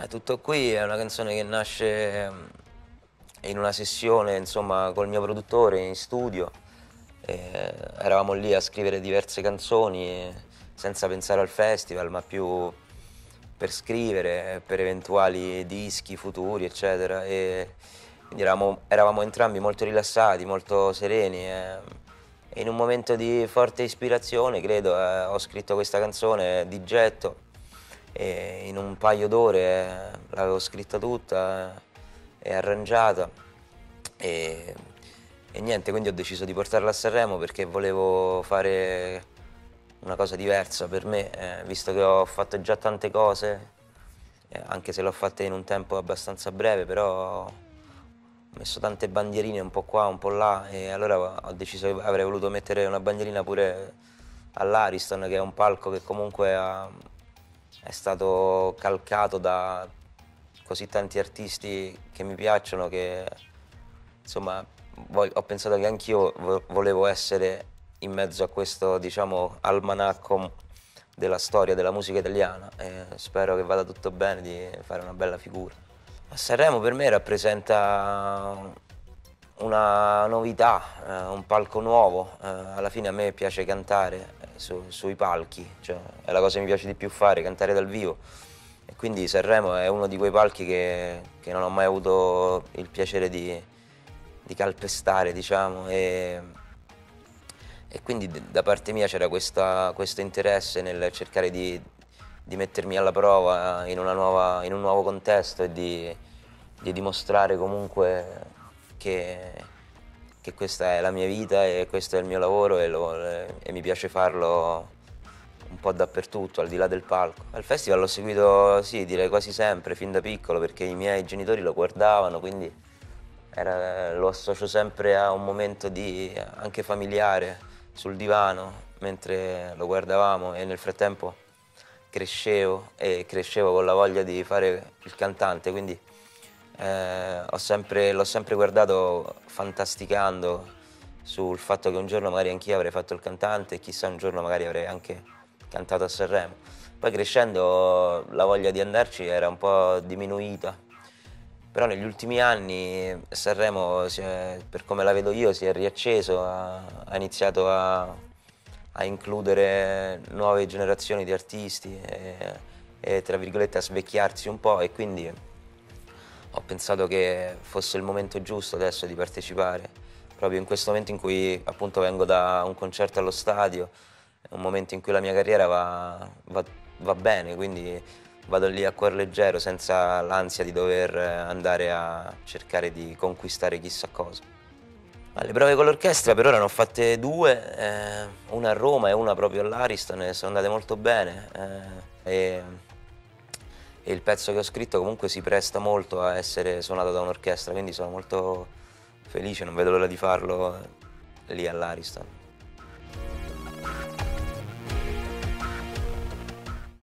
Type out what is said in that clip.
Eh, tutto qui è una canzone che nasce ehm, in una sessione, insomma, col mio produttore in studio. E eravamo lì a scrivere diverse canzoni senza pensare al festival, ma più per scrivere, per eventuali dischi futuri, eccetera. E quindi eravamo, eravamo entrambi molto rilassati, molto sereni. E, e in un momento di forte ispirazione, credo, eh, ho scritto questa canzone di getto e in un paio d'ore eh, l'avevo scritta tutta e arrangiata. E, e, niente, quindi ho deciso di portarla a Sanremo perché volevo fare una cosa diversa per me, eh, visto che ho fatto già tante cose, eh, anche se l'ho fatta in un tempo abbastanza breve, però ho messo tante bandierine un po' qua, un po' là e allora ho deciso che avrei voluto mettere una bandierina pure all'Ariston, che è un palco che comunque ha è stato calcato da così tanti artisti che mi piacciono che insomma ho pensato che anch'io volevo essere in mezzo a questo diciamo almanacco della storia della musica italiana e spero che vada tutto bene di fare una bella figura. Sanremo per me rappresenta una novità, eh, un palco nuovo, eh, alla fine a me piace cantare su, sui palchi, cioè, è la cosa che mi piace di più fare, cantare dal vivo. E quindi Sanremo è uno di quei palchi che, che non ho mai avuto il piacere di, di calpestare, diciamo. E, e, quindi da parte mia c'era questo interesse nel cercare di, di, mettermi alla prova in, nuova, in, un nuovo contesto e di, di dimostrare comunque che, che, questa è la mia vita e questo è il mio lavoro e, lo, e, mi piace farlo un po' dappertutto, al di là del palco. Al festival l'ho seguito, sì, direi quasi sempre, fin da piccolo, perché i miei genitori lo guardavano, quindi era, lo associo sempre a un momento di, anche familiare sul divano mentre lo guardavamo e nel frattempo crescevo e crescevo con la voglia di fare il cantante, quindi eh, sempre, l'ho sempre guardato fantasticando sul fatto che un giorno magari anch'io avrei fatto il cantante e chissà un giorno magari avrei anche cantato a Sanremo. Poi crescendo la voglia di andarci era un po' diminuita, però negli ultimi anni Sanremo, è, per come la vedo io, si è riacceso, ha, ha iniziato a, a, includere nuove generazioni di artisti e, e, tra virgolette a svecchiarsi un po' e quindi ho pensato che fosse il momento giusto adesso di partecipare, proprio in questo momento in cui appunto vengo da un concerto allo stadio, è un momento in cui la mia carriera va, va, va bene, quindi vado lì a cuore leggero senza l'ansia di dover andare a cercare di conquistare chissà cosa. Le prove con l'orchestra per ora ne ho fatte due, eh, una a Roma e una proprio all'Ariston, e sono andate molto bene. Eh, e e il pezzo che ho scritto comunque si presta molto a essere suonato da un'orchestra, quindi sono molto felice, non vedo l'ora di farlo lì all'Ariston.